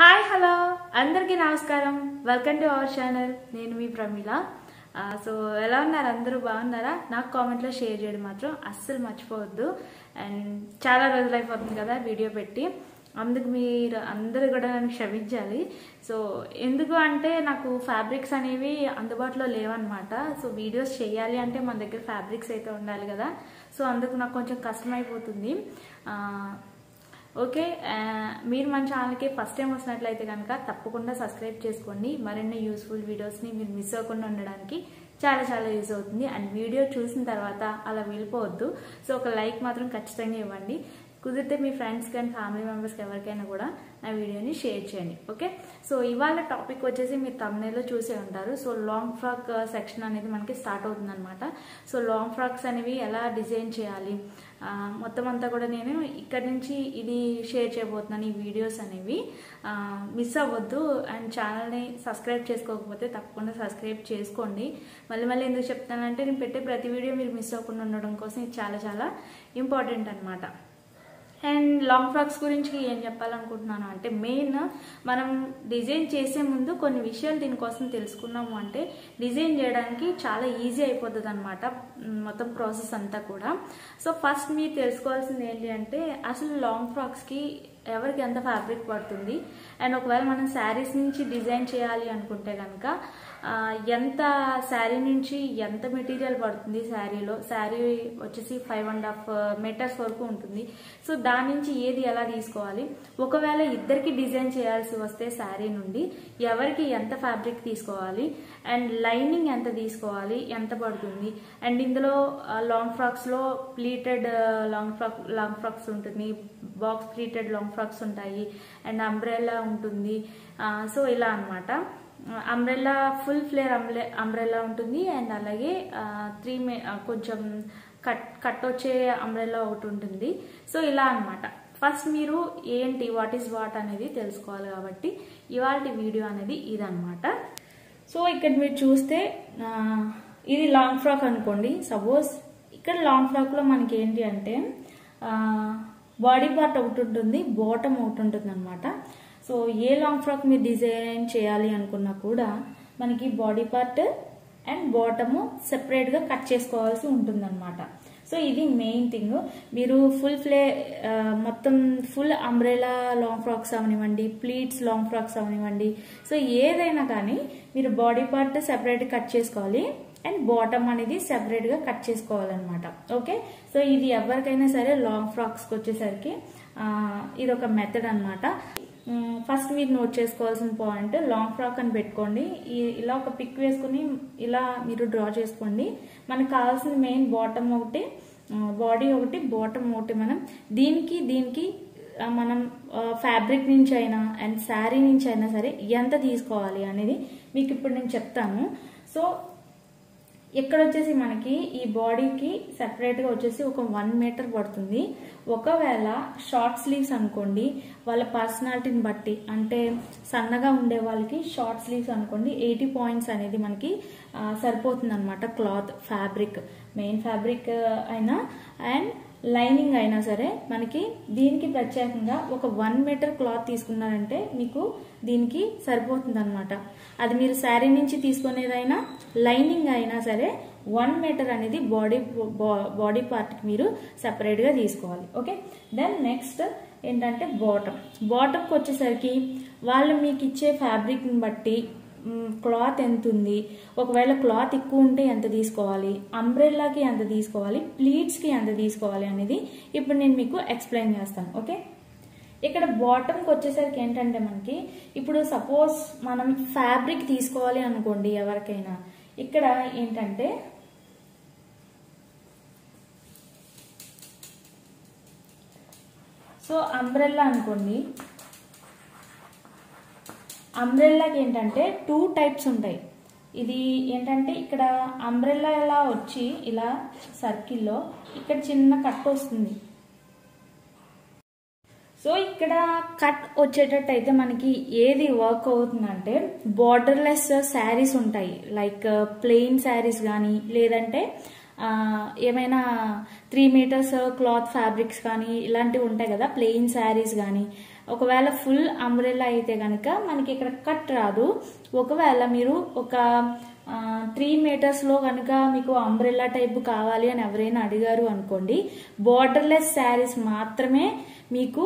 Hi hello. అందరికీ నమస్కారం. Welcome to our channel నేను మీ ప్రమీల. సో ఎలా ఉన్నారు? అందరూ బాగున్నారా? నాకు కామెంట్లో షేర్ చేయడం మాత్రం అస్సలు మర్చిపోవద్దు. అండ్ చాలా రోజులు అయిపోతుంది కదా వీడియో పెట్టి. అందుకు మీరు అందరూ కూడా నన్ను క్షమించాలి. సో ఎందుకు అంటే నాకు ఫ్యాబ్రిక్స్ అనేవి అందుబాటులో లేవన్నమాట. సో వీడియోస్ చేయాలి అంటే మన దగ్గర ఫ్యాబ్రిక్స్ అయితే ఉండాలి కదా. సో అందుకు నాకు కొంచెం కష్టమైపోతుంది. ఓకే మీరు మన ఛానల్కి ఫస్ట్ టైం వచ్చినట్లయితే కనుక తప్పకుండా సబ్స్క్రైబ్ చేసుకోండి. మరిన్ని యూస్ఫుల్ వీడియోస్ని మీరు మిస్ అవ్వకుండా ఉండడానికి చాలా చాలా యూస్ అవుతుంది. అండ్ వీడియో చూసిన తర్వాత అలా వెళ్ళిపోవద్దు. సో ఒక లైక్ మాత్రం ఖచ్చితంగా ఇవ్వండి. కుదిరితే మీ ఫ్రెండ్స్ కానీ ఫ్యామిలీ మెంబర్స్కి ఎవరికైనా కూడా నా వీడియోని షేర్ చేయండి ఓకే సో ఇవాళ టాపిక్ వచ్చేసి మీరు తమిళలో చూసే ఉంటారు. సో లాంగ్ ఫ్రాక్ సెక్షన్ అనేది మనకి స్టార్ట్ అవుతుంది అనమాట సో లాంగ్ ఫ్రాక్స్ అనేవి ఎలా డిజైన్ చేయాలి? మొత్తం అంతా కూడా నేను ఇక్కడ నుంచి ఇది షేర్ చేయబోతున్నాను ఈ వీడియోస్ అనేవి. మిస్ అవ్వద్దు అండ్ ఛానల్ని సబ్స్క్రైబ్ చేసుకోకపోతే తప్పకుండా సబ్స్క్రైబ్ చేసుకోండి. మళ్ళీ మళ్ళీ ఎందుకు చెప్తానంటే నేను పెట్టే ప్రతి వీడియో మీరు మిస్ అవ్వకుండా ఉండడం కోసం ఇది చాలా చాలా ఇంపార్టెంట్ అనమాట అండ్ లాంగ్ ఫ్రాక్స్ గురించి ఏం చెప్పాలనుకుంటున్నాను అంటే మెయిన్ మనం డిజైన్ చేసే ముందు కొన్ని విషయాలు దీనికోసం తెలుసుకున్నాము అంటే డిజైన్ చేయడానికి చాలా ఈజీ అయిపోతుంది అనమాట మొత్తం ప్రాసెస్ అంతా కూడా. సో ఫస్ట్ మీరు తెలుసుకోవాల్సింది ఏంటి అంటే అసలు లాంగ్ ఫ్రాక్స్కి ఎవరికి ఎంత ఫ్యాబ్రిక్ పడుతుంది? అండ్ ఒకవేళ మనం శారీస్ నుంచి డిజైన్ చేయాలి అనుకుంటే కనుక ఎంత శారీ నుంచి ఎంత మెటీరియల్ పడుతుంది శారీలో? శారీ వచ్చేసి ఫైవ్ అండ్ హాఫ్ మీటర్స్ వరకు ఉంటుంది. సో దాని నుంచి ఏది ఎలా తీసుకోవాలి? ఒకవేళ ఇద్దరికి డిజైన్ చేయాల్సి వస్తే శారీ నుండి ఎవరికి ఎంత ఫ్యాబ్రిక్ తీసుకోవాలి? అండ్ లైనింగ్ ఎంత తీసుకోవాలి? ఎంత పడుతుంది? అండ్ ఇందులో long ఫ్రాక్స్లో pleated long frock long frocks ఉంటుంది. బాక్స్ ప్లీటెడ్ లాంగ్ ఫ్రాక్స్ ఉంటాయి. అండ్ అంబ్రెల్లా ఉంటుంది. సో ఇలా అన్నమాట. అంబ్రెల్లా ఫుల్ ఫ్లేర్ అంబ్రె అంబ్రెల్లా ఉంటుంది. అండ్ అలాగే త్రీ మే కొంచెం కట్ కట్ వచ్చే అంబ్రెల్లా ఒకటి ఉంటుంది. సో ఇలా అనమాట ఫస్ట్ మీరు ఏంటి వాట్ ఈస్ వాట్ అనేది తెలుసుకోవాలి కాబట్టి ఇవాళ వీడియో అనేది ఇదనమాట సో ఇక్కడ మీరు చూస్తే ఇది లాంగ్ ఫ్రాక్ అనుకోండి. సపోజ్ ఇక్కడ లాంగ్ ఫ్రాక్లో మనకి ఏంటి అంటే బాడీ పార్ట్ ఒకటి ఉంటుంది బాటమ్ ఒకటి ఉంటుంది అనమాట సో ఏ లాంగ్ ఫ్రాక్ మీరు డిజైన్ చేయాలి అనుకున్నా కూడా మనకి బాడీ పార్ట్ అండ్ బాటమ్ సెపరేట్గా కట్ చేసుకోవాల్సి ఉంటుందన్నమాట. సో ఇది మెయిన్ థింగ్ మీరు ఫుల్ ఫ్లే మొత్తం ఫుల్ అంబ్రెలా లాంగ్ ఫ్రాక్స్ అవనివ్వండి ప్లీట్స్ లాంగ్ ఫ్రాక్స్ అవనివ్వండి. సో ఏదైనా కానీ మీరు బాడీ పార్ట్ సెపరేట్ కట్ చేసుకోవాలి అండ్ బాటమ్ అనేది సెపరేట్గా కట్ చేసుకోవాలన్నమాట. ఓకే సో ఇది ఎవరికైనా సరే లాంగ్ ఫ్రాక్స్కి వచ్చేసరికి ఇది ఒక మెథడ్ అనమాట ఫస్ట్ మీరు నోట్ చేసుకోవాల్సిన పాయింట్ లాంగ్ ఫ్రాక్ అని పెట్టుకోండి. ఇలా ఒక పిక్ వేసుకుని ఇలా మీరు డ్రా చేసుకోండి. మనకు కావాల్సిన మెయిన్ బాటమ్ ఒకటి బాడీ ఒకటి బాటమ్ ఒకటి మనం దీనికి దీనికి మనం ఫ్యాబ్రిక్ నుంచి అయినా అండ్ శారీ నుంచి అయినా సరే ఎంత తీసుకోవాలి అనేది మీకు ఇప్పుడు నేను చెప్తాను. సో ఇక్కడ వచ్చేసి మనకి ఈ బాడీకి సెపరేట్గా వచ్చేసి ఒక వన్ మీటర్ పడుతుంది. ఒకవేళ షార్ట్ స్లీవ్స్ అనుకోండి వాళ్ళ పర్సనాలిటీని బట్టి అంటే సన్నగా ఉండే వాళ్ళకి షార్ట్ స్లీవ్స్ అనుకోండి ఎయిటీ పాయింట్స్ అనేది మనకి సరిపోతుంది అనమాట క్లాత్ ఫ్యాబ్రిక్ మెయిన్ ఫ్యాబ్రిక్ అయినా. అండ్ లైనింగ్ అయినా సరే మనకి దీనికి ప్రత్యేకంగా ఒక వన్ మీటర్ క్లాత్ తీసుకున్నారంటే మీకు దీనికి సరిపోతుంది అనమాట అది మీరు శారీ నుంచి తీసుకునేదైనా లైనింగ్ అయినా సరే వన్ మీటర్ అనేది బాడీ బాడీ పార్ట్కి మీరు సపరేట్గా తీసుకోవాలి. ఓకే? దెన్ నెక్స్ట్ ఏంటంటే బాటమ్ బాటమ్కి వచ్చేసరికి వాళ్ళు మీకు ఇచ్చే ఫ్యాబ్రిక్ని బట్టి క్లాత్ ఎంత ఉంది ఒకవేళ క్లాత్ ఎక్కువ ఉంటే ఎంత తీసుకోవాలి? అంబ్రెల్లాకి ఎంత తీసుకోవాలి? ప్లీట్స్కి ఎంత తీసుకోవాలి అనేది ఇప్పుడు నేను మీకు ఎక్స్ప్లెయిన్ చేస్తాను ఓకే? ఇక్కడ బాటమ్కి వచ్చేసరికి ఏంటంటే మనకి ఇప్పుడు సపోజ్ మనం ఫ్యాబ్రిక్ తీసుకోవాలి అనుకోండి ఎవరికైనా. ఇక్కడ ఏంటంటే సో అంబ్రెల్లా అనుకోండి అంబ్రెల్లాకి ఏంటంటే టూ టైప్స్ ఉంటాయి. ఇది ఏంటంటే ఇక్కడ అంబ్రెల్లా ఇలా వచ్చి ఇలా సర్కిల్లో ఇక్కడ చిన్న కట్ వస్తుంది. సో ఇక్కడ కట్ వచ్చేటట్టు అయితే మనకి ఏది వర్క్ అవుతుందంటే బార్డర్లెస్ శారీస్ ఉంటాయి. లైక్ ప్లెయిన్ శారీస్ కానీ లేదంటే ఏమైనా త్రీ మీటర్స్ క్లాత్ ఫ్యాబ్రిక్స్ కానీ ఇలాంటివి ఉంటాయి కదా ప్లెయిన్ శారీస్ కానీ ఒకవేళ ఫుల్ అంబ్రెల్లా అయితే కనుక మనకి ఇక్కడ కట్ రాదు. ఒకవేళ మీరు ఒక త్రీ మీటర్స్లో కనుక మీకు అంబ్రెల్లా టైప్ కావాలి అని ఎవరైనా అడిగారు అనుకోండి బార్డర్లెస్ శారీస్ మాత్రమే మీకు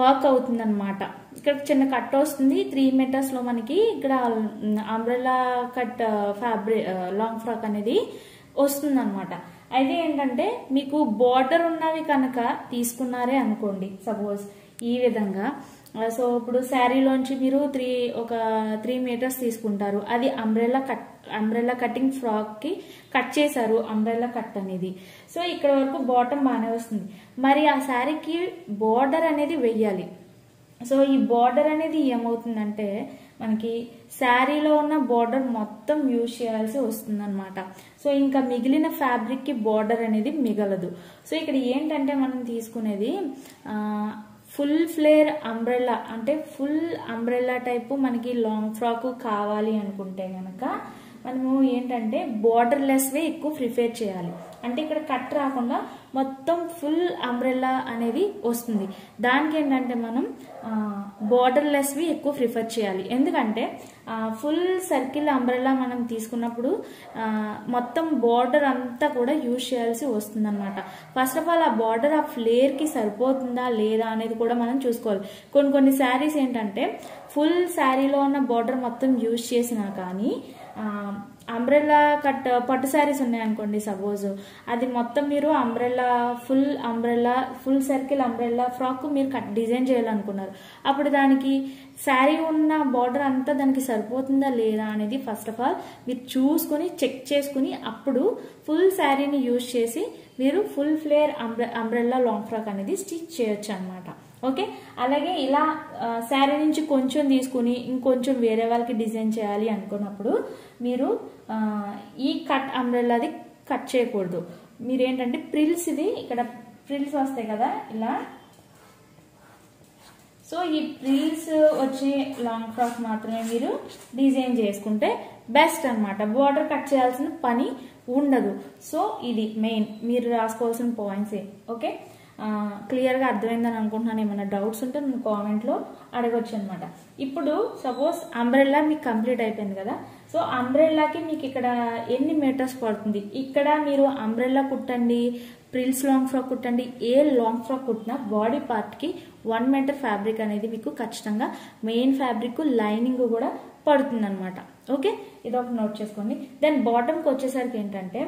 వర్క్ అవుతుందన్నమాట. ఇక్కడ చిన్న కట్ వస్తుంది. త్రీ మీటర్స్లో మనకి ఇక్కడ umbrella cut fabric long frock అనేది వస్తుంది అనమాట అయితే ఏంటంటే మీకు బార్డర్ ఉన్నవి కనుక తీసుకున్నారే అనుకోండి సపోజ్ ఈ విధంగా. సో ఇప్పుడు శారీలోంచి మీరు త్రీ ఒక త్రీ మీటర్స్ తీసుకుంటారు. అది అంబ్రెల్లా కట్ అంబ్రెల్లా కటింగ్ ఫ్రాక్కి కట్ చేశారు అంబ్రెల్లా కట్ అనేది. సో ఇక్కడ వరకు బాటమ్ బాగానే వస్తుంది. మరి ఆ శారీకి బార్డర్ అనేది వెయ్యాలి. సో ఈ బార్డర్ అనేది ఏమవుతుందంటే మనకి శారీలో ఉన్న బార్డర్ మొత్తం యూజ్ చేయాల్సి వస్తుందన్నమాట. సో ఇంకా మిగిలిన ఫ్యాబ్రిక్కి బార్డర్ అనేది మిగలదు. సో ఇక్కడ ఏంటంటే మనం తీసుకునేది ఫుల్ ఫ్లేర్ అంబ్రెల్లా అంటే ఫుల్ అంబ్రెల్లా టైపు మనకి లాంగ్ ఫ్రాక్ కావాలి అనుకుంటే కనుక మనము ఏంటంటే బార్డర్ లెస్వే ఎక్కువ ప్రిఫేర్ చేయాలి. అంటే ఇక్కడ కట్ రాకుండా మొత్తం ఫుల్ అంబ్రెల్లా అనేది వస్తుంది. దానికి ఏంటంటే మనం బార్డర్ లెస్వి ఎక్కువ ప్రిఫర్ చేయాలి. ఎందుకంటే ఫుల్ సర్కిల్ అంబ్రెల్లా మనం తీసుకున్నప్పుడు మొత్తం బార్డర్ అంతా కూడా యూజ్ చేయాల్సి వస్తుంది అనమాట ఫస్ట్ ఆఫ్ ఆల్ ఆ బార్డర్ ఆ ఫ్లేర్కి సరిపోతుందా లేదా అనేది కూడా మనం చూసుకోవాలి. కొన్ని కొన్ని శారీస్ ఏంటంటే ఫుల్ శారీలో ఉన్న బార్డర్ మొత్తం యూజ్ చేసినా కానీ అంబ్రెల్లా కట్ పట్టు శారీస్ ఉన్నాయనుకోండి సపోజ్ అది మొత్తం మీరు umbrella full umbrella full circle umbrella frock మీరు కట్ డిజైన్ చేయాలనుకున్నారు. అప్పుడు దానికి శారీ ఉన్న బార్డర్ అంతా దానికి సరిపోతుందా లేదా అనేది ఫస్ట్ ఆఫ్ ఆల్ మీరు చూసుకొని చెక్ చేసుకుని అప్పుడు ఫుల్ శారీని యూజ్ చేసి మీరు full flare అంబ్రె umbrella long frock అనేది స్టిచ్ చేయొచ్చు అనమాట ఓకే? అలాగే ఇలా శారీ నుంచి కొంచెం తీసుకుని ఇంకొంచెం వేరే వాళ్ళకి డిజైన్ చేయాలి అనుకున్నప్పుడు మీరు ఈ కట్ అంబ్రెల్లాది కట్ చేయకూడదు. మీరు ఏంటంటే ప్రిల్స్ ఇది ఇక్కడ ప్రిల్స్ వస్తాయి కదా ఇలా. సో ఈ ప్రిల్స్ వచ్చే లాంగ్ ఫ్రాక్ మాత్రమే మీరు డిజైన్ చేసుకుంటే బెస్ట్ అనమాట బార్డర్ కట్ చేయాల్సిన పని ఉండదు. సో ఇది మెయిన్. మీరు రాసుకోవాల్సిన పాయింట్సే ఓకే? క్లియర్గా అర్థమైందని అనుకుంటున్నాను. ఏమైనా డౌట్స్ ఉంటే నేను కామెంట్లో అడగొచ్చు అనమాట ఇప్పుడు సపోజ్ అంబ్రెల్లా మీకు కంప్లీట్ అయిపోయింది కదా. సో అంబ్రెల్లాకి మీకు ఇక్కడ ఎన్ని మీటర్స్ పడుతుంది? ఇక్కడ మీరు అంబ్రెల్లా కుట్టండి ప్రిల్స్ లాంగ్ ఫ్రాక్ కుట్టండి. ఏ లాంగ్ ఫ్రాక్ కుట్టినా బాడీ పార్ట్కి వన్ మీటర్ ఫ్యాబ్రిక్ అనేది మీకు ఖచ్చితంగా మెయిన్ ఫ్యాబ్రిక్ లైనింగ్ కూడా పడుతుంది అనమాట ఓకే? ఇది ఒక నోట్ చేసుకోండి. దెన్ బాటమ్కి వచ్చేసరికి ఏంటంటే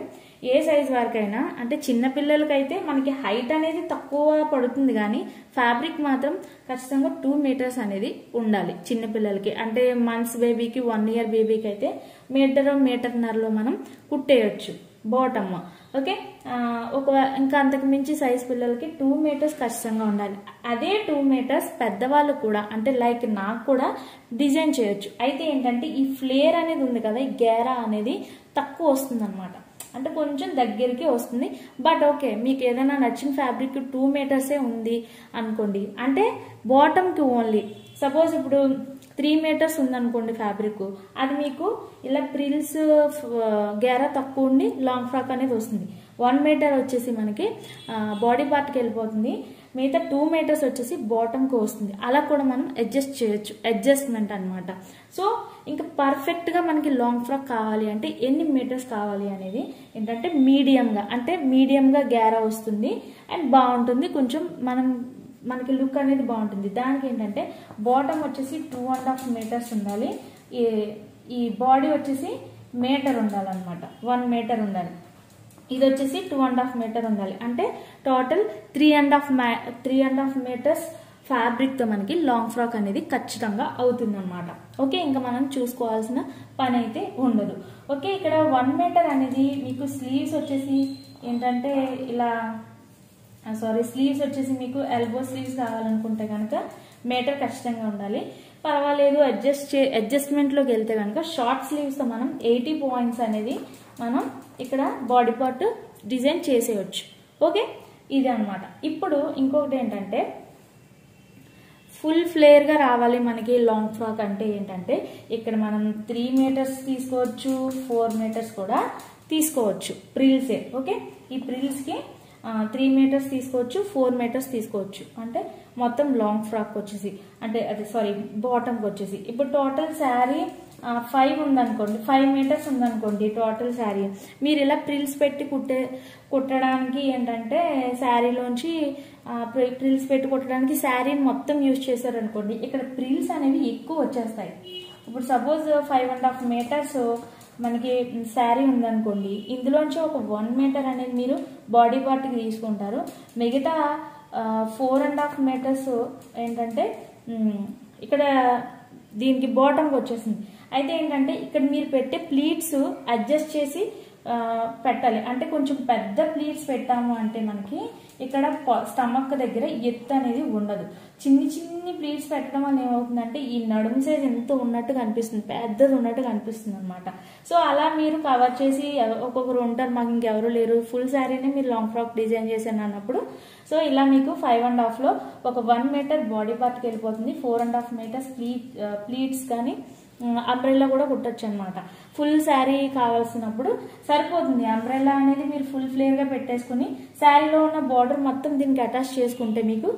ఏ సైజ్ వరకైనా అంటే చిన్న పిల్లలకైతే మనకి హైట్ అనేది తక్కువ పడుతుంది కానీ ఫ్యాబ్రిక్ మాత్రం ఖచ్చితంగా టూ మీటర్స్ అనేది ఉండాలి చిన్న పిల్లలకి. అంటే మంత్స్ బేబీకి వన్ ఇయర్ బేబీకి అయితే మీటర్ మీటర్నర్లో మనం కుట్టేయచ్చు బాటమ్. ఓకే? ఒక ఇంకా అంతకు మించి సైజ్ పిల్లలకి టూ మీటర్స్ ఖచ్చితంగా ఉండాలి. అదే టూ మీటర్స్ పెద్దవాళ్ళు కూడా అంటే లైక్ నాకు కూడా డిజైన్ చేయొచ్చు. అయితే ఏంటంటే ఈ ఫ్లేర్ అనేది ఉంది కదా ఈ గేరా అనేది తక్కువ వస్తుంది అనమాట అంటే కొంచెం దగ్గరికి వస్తుంది. బట్ ఓకే మీకు ఏదైనా నచ్చిన ఫ్యాబ్రిక్ టూ మీటర్సే ఉంది అనుకోండి. అంటే బాటమ్కి ఓన్లీ సపోజ్ ఇప్పుడు త్రీ మీటర్స్ ఉందనుకోండి ఫ్యాబ్రిక్ అది మీకు ఇలా ప్రిల్స్ గేరా తక్కువ ఉండి లాంగ్ ఫ్రాక్ అనేది వస్తుంది. వన్ మీటర్ వచ్చేసి మనకి బాడీ పార్ట్కి వెళ్ళిపోతుంది. మిగతా టూ మీటర్స్ వచ్చేసి బాటమ్కి వస్తుంది. అలా కూడా మనం అడ్జస్ట్ చేయొచ్చు. అడ్జస్ట్మెంట్ అనమాట సో ఇంకా పర్ఫెక్ట్గా మనకి లాంగ్ ఫ్రాక్ కావాలి అంటే ఎన్ని మీటర్స్ కావాలి అనేది ఏంటంటే మీడియంగా అంటే మీడియంగా గ్యారా వస్తుంది అండ్ బాగుంటుంది. కొంచెం మనం మనకి లుక్ అనేది బాగుంటుంది. దానికి ఏంటంటే బాటమ్ వచ్చేసి టూ అండ్ హాఫ్ మీటర్స్ ఉండాలి. ఈ ఈ బాడీ వచ్చేసి మీటర్ ఉండాలన్నమాట. వన్ మీటర్ ఉండాలి. ఇది వచ్చేసి టూ అండ్ హాఫ్ మీటర్ ఉండాలి. అంటే total three and half three and half meters ఫ్యాబ్రిక్తో మనకి లాంగ్ ఫ్రాక్ అనేది ఖచ్చితంగా అవుతుందన్నమాట. ఓకే ఇంకా మనం చూసుకోవాల్సిన పని అయితే ఉండదు. ఓకే ఇక్కడ వన్ మీటర్ అనేది మీకు స్లీవ్స్ వచ్చేసి ఏంటంటే ఇలా సారీ స్లీవ్స్ వచ్చేసి మీకు ఎల్బో స్లీవ్స్ కావాలనుకుంటే కనుక మీటర్ ఖచ్చితంగా ఉండాలి. పర్వాలేదు అడ్జస్ట్ చే అడ్జస్ట్మెంట్లోకి వెళ్తే కనుక షార్ట్ స్లీవ్స్తో మనం ఎయిటీ పాయింట్స్ అనేది మనం ఇక్కడ బాడీ పార్ట్ డిజైన్ చేసేయచ్చు. ఓకే ఇది అనమాట ఇప్పుడు ఇంకొకటి ఏంటంటే ఫుల్ ఫ్లేర్గా రావాలి మనకి లాంగ్ ఫ్రాక్ అంటే ఏంటంటే ఇక్కడ మనం త్రీ మీటర్స్ తీసుకోవచ్చు ఫోర్ మీటర్స్ కూడా తీసుకోవచ్చు. ప్రిల్సే ఓకే ఈ ప్రిల్స్కి త్రీ మీటర్స్ తీసుకోవచ్చు ఫోర్ మీటర్స్ తీసుకోవచ్చు. అంటే మొత్తం లాంగ్ ఫ్రాక్ వచ్చేసి అంటే అది సారీ బాటమ్కి వచ్చేసి. ఇప్పుడు టోటల్ శారీ ఫైవ్ ఉందనుకోండి. ఫైవ్ మీటర్స్ ఉందనుకోండి టోటల్ శారీ మీరు ఇలా ప్రిల్స్ పెట్టి కుట్టే కుట్టడానికి ఏంటంటే శారీలోంచి ప్రిల్స్ పెట్టి కుట్టడానికి శారీని మొత్తం యూజ్ చేశారనుకోండి ఇక్కడ ప్రిల్స్ అనేవి ఎక్కువ వచ్చేస్తాయి. ఇప్పుడు suppose five and half meters మనకి శారీ ఉందనుకోండి ఇందులోంచి ఒక వన్ మీటర్ అనేది మీరు బాడీ పార్ట్కి తీసుకుంటారు. మిగతా ఫోర్ అండ్ హాఫ్ మీటర్స్ ఏంటంటే ఇక్కడ దీనికి బాటంకి వచ్చేసింది. అయితే ఏంటంటే ఇక్కడ మీరు పెట్టే ప్లీట్స్ అడ్జస్ట్ చేసి పెట్టాలి. అంటే కొంచెం పెద్ద ప్లీట్స్ పెట్టాము అంటే మనకి ఇక్కడ స్టమక్ దగ్గర ఎత్తు అనేది ఉండదు. చిన్ని చిన్ని ప్లీట్స్ పెట్టడం వల్ల ఏమవుతుందంటే ఈ నడుము సైజ్ ఎంత ఉన్నట్టు కనిపిస్తుంది. పెద్దది ఉన్నట్టు కనిపిస్తుంది అనమాట సో అలా మీరు కవర్ చేసి ఒక్కొక్కరు ఉంటారు. మాకు ఇంకెవరు లేరు. ఫుల్ శారీనే మీరు లాంగ్ ఫ్రాక్ డిజైన్ చేశాను అన్నప్పుడు. సో ఇలా మీకు ఫైవ్ అండ్ హాఫ్లో ఒక వన్ మీటర్ బాడీ పార్ట్కి వెళ్ళిపోతుంది. Four and half meters pleat pleats కానీ అంబ్రెల్లా కూడా కుట్టచ్చు అనమాట ఫుల్ శారీ కావాల్సినప్పుడు సరిపోతుంది. అంబ్రెల్లా అనేది మీరు ఫుల్ ఫ్లేర్గా పెట్టేసుకుని శారీలో ఉన్న బార్డర్ మొత్తం దీనికి అటాచ్ చేసుకుంటే మీకు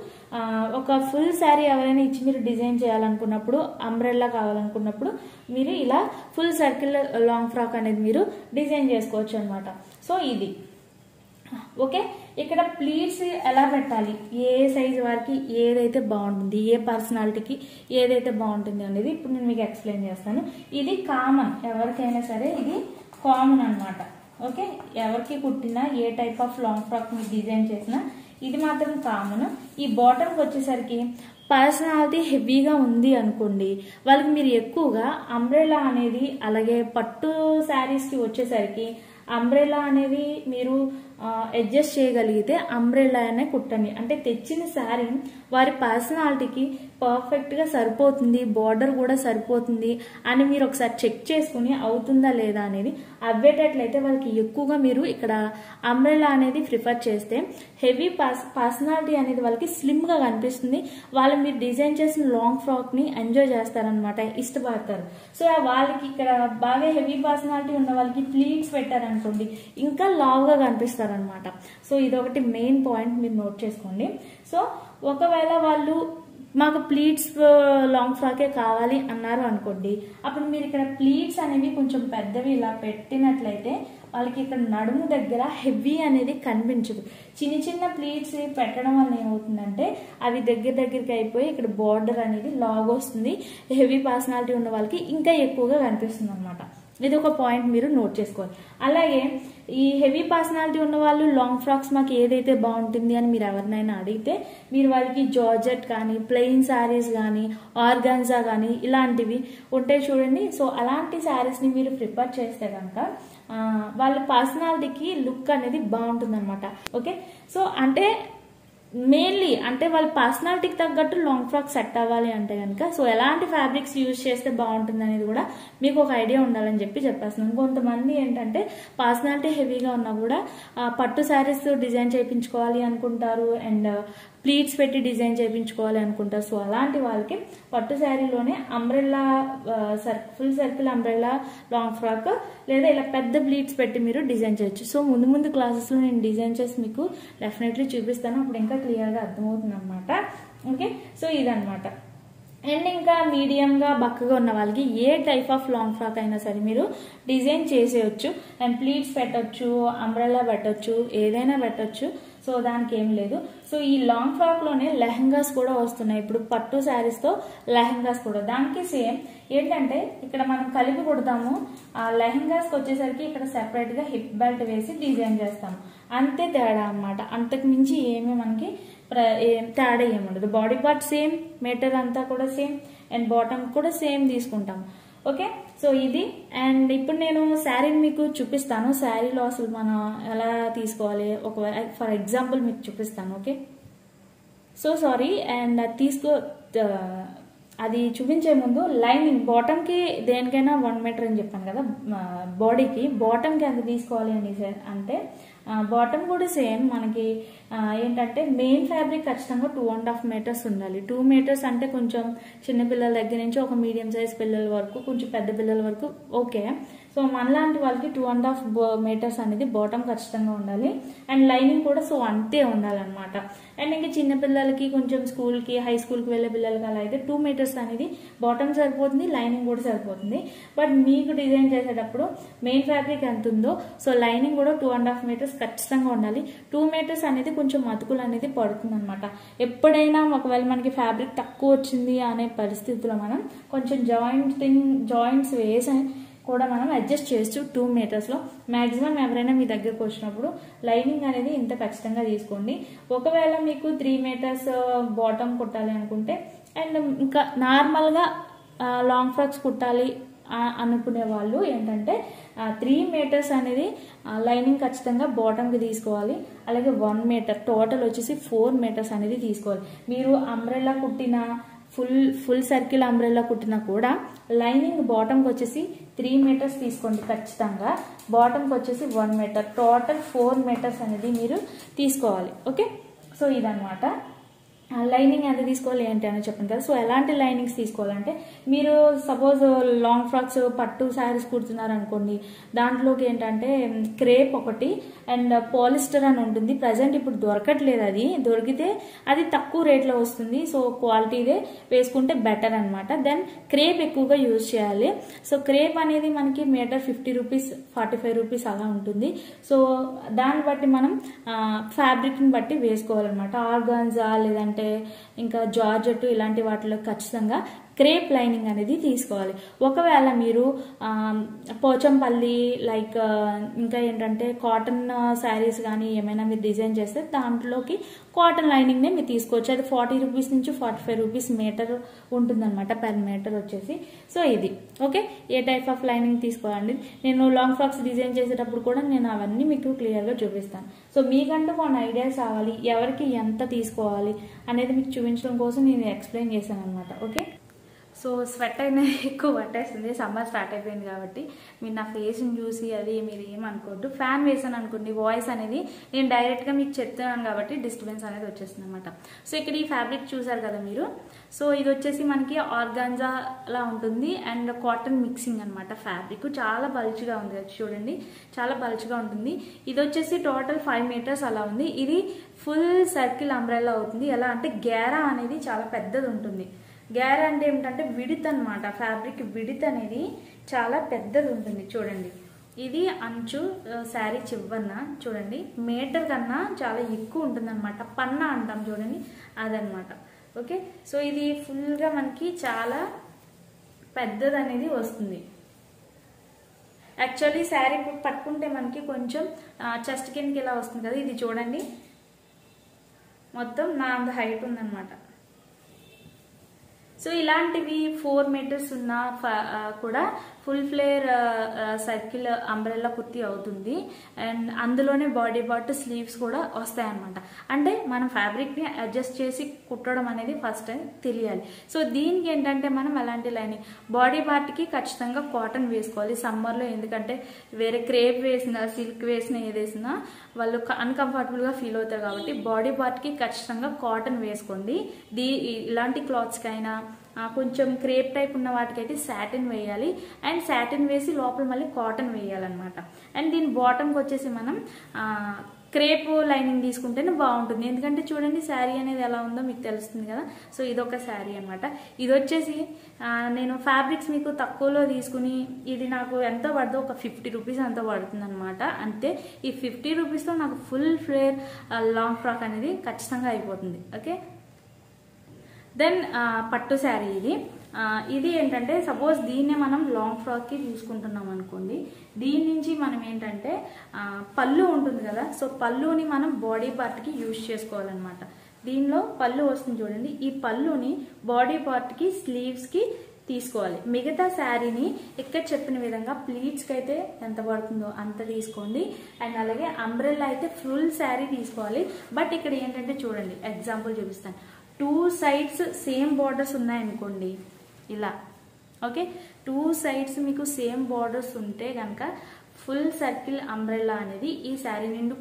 ఒక ఫుల్ శారీ ఎవరైనా ఇచ్చి మీరు డిజైన్ చేయాలనుకున్నప్పుడు అంబ్రెల్లా కావాలనుకున్నప్పుడు మీరు ఇలా ఫుల్ సర్కిల్ లాంగ్ ఫ్రాక్ అనేది మీరు డిజైన్ చేసుకోవచ్చు అనమాట సో ఇది. ఓకే? ఇక్కడ ప్లీట్స్ ఎలా పెట్టాలి? ఏ సైజ్ వారికి ఏదైతే బాగుంటుంది ఏ పర్సనాలిటీకి ఏదైతే బాగుంటుంది అనేది ఇప్పుడు నేను మీకు ఎక్స్ప్లెయిన్ చేస్తాను. ఇది కామన్ ఎవరికైనా సరే ఇది కామన్ అన్నమాట. ఓకే? ఎవరికి కుట్టినా ఏ టైప్ ఆఫ్ లాంగ్ ఫ్రాక్ మీరు డిజైన్ చేసినా ఇది మాత్రం కామన్ ఈ బాటంకి వచ్చేసరికి పర్సనాలిటీ హెవీగా ఉంది అనుకోండి వాళ్ళకి మీరు ఎక్కువగా అంబ్రెలా అనేది అలాగే పట్టు శారీస్కి వచ్చేసరికి అంబ్రెలా అనేది మీరు అడ్జస్ట్ చేయగలిగితే అంబ్రెలానే కుట్టండి అంటే తెచ్చిన శారీ వారి పర్సనాలిటీకి పర్ఫెక్ట్గా సరిపోతుంది బార్డర్ కూడా సరిపోతుంది అని మీరు ఒకసారి చెక్ చేసుకుని అవుతుందా లేదా అనేది అవ్వేటట్లయితే వాళ్ళకి ఎక్కువగా మీరు ఇక్కడ అంబ్రెలా అనేది ప్రిఫర్ చేస్తే హెవీ పర్సనాలిటీ అనేది వాళ్ళకి స్లిమ్గా కనిపిస్తుంది. వాళ్ళు మీరు డిజైన్ చేసిన లాంగ్ ఫ్రాక్ని ఎంజాయ్ చేస్తారనమాట ఇష్టపడతారు. సో వాళ్ళకి ఇక్కడ బాగా హెవీ పర్సనాలిటీ ఉన్న వాళ్ళకి ప్లీట్స్ పెట్టారనుకోండి ఇంకా లావుగా చేస్తారనమాట సో ఇదొకటి మెయిన్ పాయింట్ మీరు నోట్ చేసుకోండి. సో ఒకవేళ వాళ్ళు మాకు ప్లీట్స్ లాంగ్ ఫ్రాకే కావాలి అన్నారు అనుకోండి అప్పుడు మీరు ఇక్కడ ప్లీట్స్ అనేవి కొంచెం పెద్దవి ఇలా పెట్టినట్లయితే వాళ్ళకి ఇక్కడ నడుము దగ్గర హెవీ అనేది కనిపించదు. చిన్న చిన్న ప్లీట్స్ పెట్టడం వల్ల ఏమవుతుందంటే అవి దగ్గర దగ్గరికి అయిపోయి ఇక్కడ బార్డర్ అనేది లాగ్ వస్తుంది. హెవీ పర్సనాలిటీ ఉన్న వాళ్ళకి ఇంకా ఎక్కువగా కనిపిస్తుంది అనమాట ఇది ఒక పాయింట్ మీరు నోట్ చేసుకోవాలి. అలాగే ఈ హెవీ పర్సనాలిటీ ఉన్న వాళ్ళు లాంగ్ ఫ్రాక్స్ మాకు ఏదైతే బాగుంటుంది అని మీరు ఎవరినైనా అడిగితే మీరు వాళ్ళకి జార్జెట్ కానీ ప్లెయిన్ శారీస్ కానీ ఆర్గాన్జా కానీ ఇలాంటివి ఉంటాయి చూడండి. సో అలాంటి శారీస్ని మీరు ప్రిపేర్ చేస్తే కనుక వాళ్ళ పర్సనాలిటీకి లుక్ అనేది బాగుంటుంది అనమాట ఓకే సో అంటే మెయిన్లీ అంటే వాళ్ళ పర్సనాలిటీకి తగ్గట్టు లాంగ్ ఫ్రాక్ సెట్ అవ్వాలి అంటే కనుక సో ఎలాంటి ఫ్యాబ్రిక్స్ యూజ్ చేస్తే బాగుంటుంది అనేది కూడా మీకు ఒక ఐడియా ఉండాలని చెప్పి చెప్పేస్తున్నాను కొంతమంది ఏంటంటే పర్సనాలిటీ హెవీగా ఉన్నా కూడా పట్టు శారీస్ డిజైన్ చేయించుకోవాలి అనుకుంటారు అండ్ ప్లీట్స్ uh, పెట్టి డిజైన్ చేయించుకోవాలి అనుకుంటారు. సో అలాంటి వాళ్ళకి పట్టు శారీలోనే umbrella full circle umbrella long frock లేదా ఇలా పెద్ద ప్లీట్స్ పెట్టి మీరు డిజైన్ చేయొచ్చు. సో ముందు ముందు క్లాసెస్లో నేను డిజైన్ చేసి మీకు డెఫినెట్లీ చూపిస్తాను. అప్పుడు ఇంకా క్లియర్గా అర్థమవుతుంది అనమాట ఓకే? సో ఇదనమాట అండ్ ఇంకా మీడియంగా బక్కగా ఉన్న వాళ్ళకి ఏ టైప్ ఆఫ్ లాంగ్ ఫ్రాక్ అయినా సరే మీరు డిజైన్ చేసేయచ్చు. అండ్ ప్లీట్స్ పెట్టచ్చు అంబ్రెల్లా పెట్టొచ్చు ఏదైనా పెట్టొచ్చు. సో దానికి ఏం లేదు. సో ఈ లాంగ్ ఫ్రాక్లోనే లెహంగాస్ కూడా వస్తున్నాయి. ఇప్పుడు పట్టు శారీస్తో లెహంగాస్ కూడా. దానికి సేమ్ ఏంటంటే ఇక్కడ మనం కలిపి కుడతాము. ఆ లెహంగాస్కి వచ్చేసరికి ఇక్కడ సెపరేట్గా హిప్ బెల్ట్ వేసి డిజైన్ చేస్తాము. అంతే తేడా అన్నమాట. అంతకు మించి ఏమీ మనకి ప్ర- తేడా ఏముండదు బాడీ పార్ట్ సేమ్ మెటీరియల్ అంతా కూడా సేమ్ అండ్ బాటమ్ కూడా సేమ్ తీసుకుంటాం ఓకే సో ఇది. అండ్ ఇప్పుడు నేను శారీని మీకు చూపిస్తాను. శారీలో అసలు మనం ఎలా తీసుకోవాలి? ఒక ఫర్ ఎగ్జాంపుల్ మీకు చూపిస్తాను ఓకే? సో సారీ అండ్ అది తీసుకో అది చూపించే ముందు లైనింగ్ బాటమ్కి దేనికైనా వన్ మీటర్ అని చెప్పాను కదా బాడీకి. బాటమ్కి ఎంత తీసుకోవాలి అని అంటే బాటమ్ కూడా సేమ్ మనకి ఏంటంటే మెయిన్ ఫ్యాబ్రిక్ ఖచ్చితంగా టూ అండ్ హాఫ్ మీటర్స్ ఉండాలి. టూ మీటర్స్ అంటే కొంచెం చిన్న పిల్లల దగ్గర నుంచి ఒక మీడియం సైజ్ పిల్లల వరకు కొంచెం పెద్ద పిల్లల వరకు ఓకే సో మనలాంటి వాళ్ళకి టూ అండ్ హాఫ్ మీటర్స్ అనేది బాటమ్ ఖచ్చితంగా ఉండాలి. అండ్ లైనింగ్ కూడా సో అంతే ఉండాలన్నమాట. అండ్ ఇంకా చిన్న పిల్లలకి కొంచెం స్కూల్కి హై స్కూల్కి వెళ్ళే పిల్లలకి అలా అయితే టూ మీటర్స్ అనేది బాటమ్ సరిపోతుంది లైనింగ్ కూడా సరిపోతుంది. బట్ మీకు డిజైన్ చేసేటప్పుడు మెయిన్ ఫ్యాబ్రిక్ ఎంత ఉందో సో లైనింగ్ కూడా టూ అండ్ హాఫ్ మీటర్స్ ఖచ్చితంగా ఉండాలి. టూ మీటర్స్ అనేది కొంచెం మతుకులు అనేది పడుతుంది అనమాట ఎప్పుడైనా ఒకవేళ మనకి ఫ్యాబ్రిక్ తక్కువ వచ్చింది అనే పరిస్థితిలో మనం కొంచెం జాయింటింగ్ జాయింట్స్ వేసి కూడా మనం అడ్జస్ట్ చేస్తూ టూ మీటర్స్లో మ్యాక్సిమం ఎవరైనా మీ దగ్గరకు వచ్చినప్పుడు లైనింగ్ అనేది ఇంత ఖచ్చితంగా తీసుకోండి. ఒకవేళ మీకు త్రీ మీటర్స్ బాటమ్ కుట్టాలి అనుకుంటే అండ్ ఇంకా నార్మల్గా లాంగ్ ఫ్రాక్స్ కుట్టాలి అనుకునే వాళ్ళు ఏంటంటే త్రీ మీటర్స్ అనేది లైనింగ్ ఖచ్చితంగా బాటమ్కి తీసుకోవాలి. అలాగే వన్ మీటర్ టోటల్ వచ్చేసి ఫోర్ మీటర్స్ అనేది తీసుకోవాలి. మీరు అంబ్రెల్లా కుట్టిన ఫుల్ ఫుల్ సర్కిల్ అంబ్రెల్లా కుట్టినా కూడా లైనింగ్ బాటమ్కి వచ్చేసి త్రీ మీటర్స్ తీసుకోండి ఖచ్చితంగా. బాటమ్కి వచ్చేసి one meter total four meters అనేది మీరు తీసుకోవాలి. ఓకే సో ఇదనమాట లైనింగ్ ఎంత తీసుకోవాలి ఏంటి అని చెప్పండి కదా. సో ఎలాంటి లైనింగ్స్ తీసుకోవాలంటే మీరు సపోజ్ లాంగ్ ఫ్రాక్స్ పట్టు శారీస్ కుడుతున్నారు అనుకోండి దాంట్లోకి ఏంటంటే క్రేప్ ఒకటి అండ్ పాలిస్టర్ అని ఉంటుంది. ప్రజెంట్ ఇప్పుడు దొరకట్లేదు అది. దొరికితే అది తక్కువ రేట్లో వస్తుంది. సో క్వాలిటీదే వేసుకుంటే బెటర్ అనమాట దెన్ క్రేప్ ఎక్కువగా యూజ్ చేయాలి. సో క్రేప్ అనేది మనకి meter fifty rupees forty five rupees అలా ఉంటుంది. సో దాన్ని బట్టి మనం ఫ్యాబ్రిక్ని బట్టి వేసుకోవాలన్నమాట. ఆర్గాన్జా లేదంటే ఇంకా జార్జెట్ ఇలాంటి వాటిలో ఖచ్చితంగా క్రేప్ లైనింగ్ అనేది తీసుకోవాలి. ఒకవేళ మీరు పోచంపల్లి లైక్ ఇంకా ఏంటంటే కాటన్ శారీస్ కానీ ఏమైనా మీరు డిజైన్ చేస్తే దాంట్లోకి కాటన్ లైనింగ్నే మీరు తీసుకోవచ్చు. అది ఫార్టీ రూపీస్ నుంచి ఫార్టీ ఫైవ్ రూపీస్ మీటర్ ఉంటుందన్నమాట పర్ మీటర్ వచ్చేసి. సో ఇది. ఓకే? ఏ టైప్ ఆఫ్ లైనింగ్ తీసుకోవాలండి? నేను లాంగ్ ఫ్రాక్స్ డిజైన్ చేసేటప్పుడు కూడా నేను అవన్నీ మీకు క్లియర్గా చూపిస్తాను. సో మీకంటూ కొన్ని ఐడియాస్ కావాలి ఎవరికి ఎంత తీసుకోవాలి అనేది మీకు చూపించడం కోసం నేను ఎక్స్ప్లెయిన్ చేశాను అనమాట ఓకే? సో స్వెట్ అయినా ఎక్కువ పట్టేస్తుంది. సమ్మర్ స్టార్ట్ అయిపోయింది కాబట్టి మీరు నా ఫేస్ని చూసి అది మీరు ఏమనుకోవద్దు. ఫ్యాన్ వేసాను అనుకోండి వాయిస్ అనేది నేను డైరెక్ట్గా మీకు చెప్తున్నాను కాబట్టి డిస్టర్బెన్స్ అనేది వచ్చేస్తుంది అనమాట సో ఇక్కడ ఈ ఫ్యాబ్రిక్ చూసారు కదా మీరు? సో ఇది వచ్చేసి మనకి ఆర్గాన్జాలా ఉంటుంది అండ్ కాటన్ మిక్సింగ్ అనమాట ఫ్యాబ్రిక్. చాలా బల్చ్గా ఉంది అది చూడండి. చాలా బల్చ్గా ఉంటుంది. ఇది వచ్చేసి టోటల్ ఫైవ్ మీటర్స్ అలా ఉంది. ఇది ఫుల్ సర్కిల్ అంబ్రెల్లా అవుతుంది. ఎలా అంటే గేరా అనేది చాలా పెద్దది ఉంటుంది. గ్యార్ అంటే ఏమిటంటే విడిత్ అనమాట ఫ్యాబ్రిక్ విడిత్ అనేది చాలా పెద్దది ఉంటుంది చూడండి. ఇది అంచు శారీ చివన్న చూడండి. మీటర్ కన్నా చాలా ఎక్కువ ఉంటుంది అనమాట పన్నా అంటాం చూడండి. అదనమాట ఓకే? సో ఇది ఫుల్గా మనకి చాలా పెద్దది అనేది వస్తుంది. యాక్చువల్లీ శారీ పట్టుకుంటే మనకి కొంచెం చెస్ట్ కిందకి ఇలా వస్తుంది కదా. ఇది చూడండి. మొత్తం నా అంత హైట్ ఉందన్నమాట. సో ఇలాంటివి ఫోర్ మీటర్స్ ఉన్న ఫ- కూడా full flare circle umbrella kurti అవుతుంది. అండ్ అందులోనే బాడీ పార్ట్ స్లీవ్స్ కూడా వస్తాయన్నమాట. అంటే మనం ఫ్యాబ్రిక్ని అడ్జస్ట్ చేసి కుట్టడం అనేది ఫస్ట్ టైం తెలియాలి. సో దీనికి ఏంటంటే మనం ఎలాంటి లైనింగ్. బాడీ పార్ట్కి ఖచ్చితంగా కాటన్ వేసుకోవాలి సమ్మర్లో. ఎందుకంటే వేరే క్రేప్ వేసిన సిల్క్ వేసిన ఏది వాళ్ళు అన్కంఫర్టబుల్గా ఫీల్ అవుతారు కాబట్టి బాడీ పార్ట్కి ఖచ్చితంగా కాటన్ వేసుకోండి. దీ ఇలాంటి క్లాత్స్కి అయినా కొంచెం క్రేప్ టైప్ ఉన్న వాటికైతే శాటిన్ వేయాలి. అండ్ శాటిన్ వేసి లోపల మళ్ళీ కాటన్ వేయాలన్నమాట. అండ్ దీని బాటమ్కి వచ్చేసి మనం క్రేప్ లైనింగ్ తీసుకుంటేనే బాగుంటుంది. ఎందుకంటే చూడండి శారీ అనేది ఎలా ఉందో మీకు తెలుస్తుంది కదా. సో ఇదొక శారీ అనమాట ఇది వచ్చేసి నేను ఫ్యాబ్రిక్స్ మీకు తక్కువలో తీసుకుని ఇది నాకు ఎంత పడుతుందో ఒక ఫిఫ్టీ రూపీస్ అంత పడుతుంది అనమాట అంతే ఈ ఫిఫ్టీ రూపీస్తో నాకు ఫుల్ ఫ్లేర్ లాంగ్ ఫ్రాక్ అనేది ఖచ్చితంగా అయిపోతుంది. ఓకే? దెన్ పట్టు శారీ ఇది. ఇది ఏంటంటే సపోజ్ దీన్నే మనం లాంగ్ ఫ్రాక్కి తీసుకుంటున్నాం అనుకోండి. దీని నుంచి మనం ఏంటంటే పళ్ళు ఉంటుంది కదా సో పళ్ళుని మనం బాడీ పార్ట్కి యూజ్ చేసుకోవాలన్నమాట. దీనిలో పళ్ళు వస్తుంది చూడండి. ఈ పళ్ళుని బాడీ పార్ట్కి స్లీవ్స్కి తీసుకోవాలి. మిగతా శారీని ఇక్కడ చెప్పిన విధంగా ప్లీట్స్కి అయితే ఎంత పడుతుందో అంత తీసుకోండి. అండ్ అలాగే అంబ్రెల్లా అయితే ఫుల్ శారీ తీసుకోవాలి. బట్ ఇక్కడ ఏంటంటే చూడండి ఎగ్జాంపుల్ చూపిస్తాను. టూ సైడ్స్ సేమ్ బార్డర్స్ ఉన్నాయనుకోండి ఇలా ఓకే? టూ సైడ్స్ మీకు సేమ్ బార్డర్స్ ఉంటే కనుక ఫుల్ సర్కిల్ అంబ్రెల్లా అనేది ఈ శారీ నిండు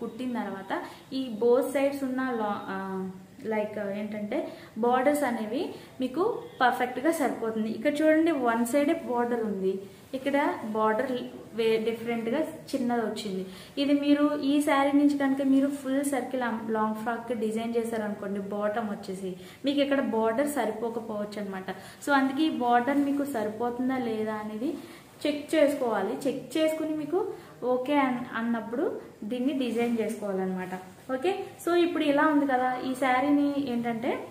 కుట్టిన తర్వాత ఈ బోత్ సైడ్స్ ఉన్న లా లైక్ ఏంటంటే బార్డర్స్ అనేవి మీకు పర్ఫెక్ట్గా సరిపోతుంది. ఇక్కడ చూడండి వన్ సైడే బార్డర్ ఉంది. ఇక్కడ బార్డర్ వే డిఫరెంట్గా చిన్నది వచ్చింది. ఇది మీరు ఈ శారీ నుంచి కనుక మీరు full circle long frock design చేశారనుకోండి బాటమ్ వచ్చేసి మీకు ఇక్కడ బార్డర్ సరిపోకపోవచ్చు అనమాట సో అందుకే ఈ బార్డర్ మీకు సరిపోతుందా లేదా అనేది చెక్ చేసుకోవాలి. చెక్ చేసుకుని మీకు ఓకే అన్- అన్నప్పుడు దీన్ని డిజైన్ చేసుకోవాలన్నమాట. ఓకే? సో ఇప్పుడు ఇలా ఉంది కదా. ఈ శారీని ఏంటంటే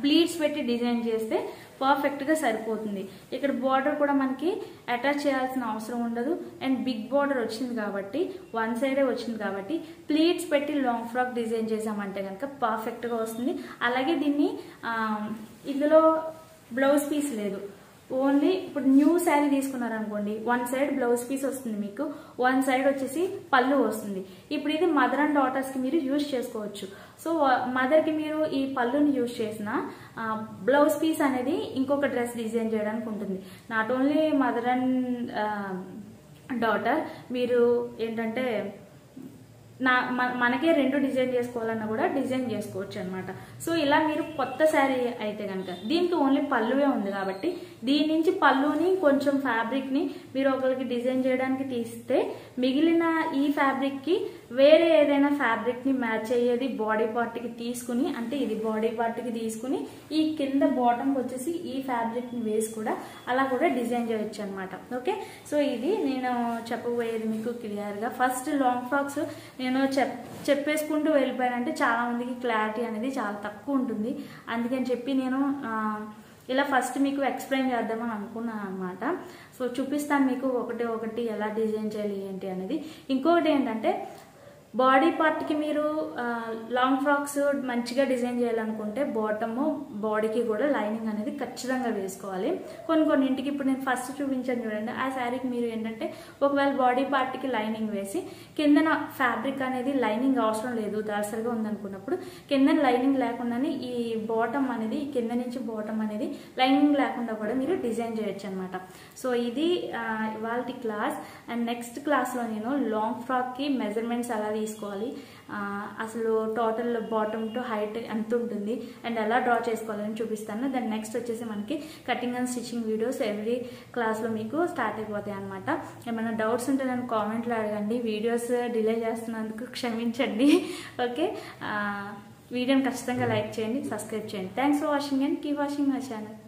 ప్లీట్స్ పెట్టి డిజైన్ చేస్తే పర్ఫెక్ట్గా సరిపోతుంది. ఇక్కడ బార్డర్ కూడా మనకి అటాచ్ చేయాల్సిన అవసరం ఉండదు. అండ్ బిగ్ బార్డర్ వచ్చింది కాబట్టి వన్ సైడే వచ్చింది కాబట్టి ప్లీట్స్ పెట్టి లాంగ్ ఫ్రాక్ డిజైన్ చేసామంటే కనుక పర్ఫెక్ట్గా వస్తుంది. అలాగే దీన్ని ఇందులో బ్లౌజ్ పీస్ లేదు. ఓన్లీ ఇప్పుడు న్యూ శారీ తీసుకున్నారనుకోండి వన్ సైడ్ బ్లౌజ్ పీస్ వస్తుంది మీకు వన్ సైడ్ వచ్చేసి పళ్ళు వస్తుంది. ఇప్పుడు ఇది మదర్ అండ్ డాటర్స్కి మీరు యూజ్ చేసుకోవచ్చు. సో మదర్కి మీరు ఈ పళ్ళుని యూజ్ చేసిన బ్లౌజ్ పీస్ అనేది ఇంకొక డ్రెస్ డిజైన్ చేయడానికి ఉంటుంది. Not only mother and daughter మీరు ఏంటంటే నా మన- మనకే రెండు డిజైన్ చేసుకోవాలన్నా కూడా డిజైన్ చేసుకోవచ్చు అనమాట సో ఇలా మీరు కొత్త శారీ అయితే కనుక దీనికి ఓన్లీ పళ్ళువే ఉంది కాబట్టి దీని నుంచి పళ్ళుని కొంచెం ఫ్యాబ్రిక్ని మీరు ఒకరికి డిజైన్ చేయడానికి తీస్తే మిగిలిన ఈ ఫ్యాబ్రిక్కి వేరే ఏదైనా ఫ్యాబ్రిక్ని మ్యాచ్ అయ్యేది బాడీ పార్ట్కి తీసుకుని అంటే ఇది బాడీ పార్ట్కి తీసుకుని ఈ కింద బాటంకి వచ్చేసి ఈ ఫ్యాబ్రిక్ని వేసి కూడా అలా కూడా డిజైన్ చేయొచ్చు అనమాట ఓకే? సో ఇది నేను చెప్పబోయేది మీకు క్లియర్గా. ఫస్ట్ లాంగ్ ఫ్రాక్స్ నేను నేను చెప్ చెప్పేసుకుంటూ వెళ్ళిపోయానంటే చాలామందికి క్లారిటీ అనేది చాలా తక్కువ ఉంటుంది. అందుకని చెప్పి నేను ఇలా ఫస్ట్ మీకు ఎక్స్ప్లెయిన్ చేద్దామని అనుకున్నాను అనమాట సో చూపిస్తాను మీకు ఒకటి ఒకటి ఎలా డిజైన్ చేయాలి ఏంటి అనేది. ఇంకొకటి ఏంటంటే బాడీ పార్ట్కి మీరు లాంగ్ ఫ్రాక్స్ మంచిగా డిజైన్ చేయాలనుకుంటే బాటమ్ బాడీకి కూడా లైనింగ్ అనేది ఖచ్చితంగా వేసుకోవాలి. కొన్ని కొన్ని ఇంటికి ఇప్పుడు నేను ఫస్ట్ చూపించాను చూడండి ఆ శారీకి మీరు ఏంటంటే ఒకవేళ బాడీ పార్ట్కి లైనింగ్ వేసి కిందన ఫ్యాబ్రిక్ అనేది లైనింగ్ అవసరం లేదు దాసరిగా ఉందనుకున్నప్పుడు కింద లైనింగ్ లేకుండానే ఈ బాటమ్ అనేది కింద నుంచి బాటమ్ అనేది లైనింగ్ లేకుండా కూడా మీరు డిజైన్ చేయొచ్చు అనమాట సో ఇది ఇవాళ క్లాస్. అండ్ నెక్స్ట్ క్లాస్లో నేను లాంగ్ ఫ్రాక్కి మెజర్మెంట్స్ అలాగే తీసుకోవాలి. అసలు టోటల్ బాటమ్ టు హైట్ ఎంత ఉంటుంది అండ్ ఎలా డ్రా చేసుకోవాలని చూపిస్తాను. దాని నెక్స్ట్ వచ్చేసి మనకి cutting and stitching videos every క్లాస్లో మీకు స్టార్ట్ అయిపోతాయి అనమాట ఏమైనా డౌట్స్ ఉంటే నన్ను కామెంట్లో అడగండి. వీడియోస్ డిలే చేస్తున్నందుకు క్షమించండి. ఓకే వీడియోని ఖచ్చితంగా లైక్ చేయండి సబ్స్క్రైబ్ చేయండి. Thanks for watching and keep watching my channel